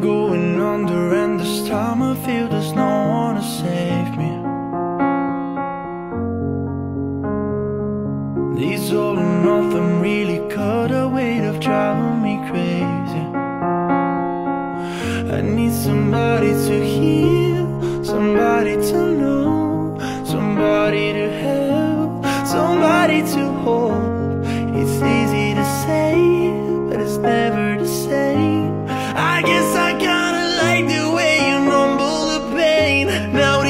going under and this time I feel there's no one to save me. These all or nothing really cut a weight of driving me crazy. I need somebody to heal, somebody to know Somebody to help, somebody to hold. It's easy to say, but it's never the same Now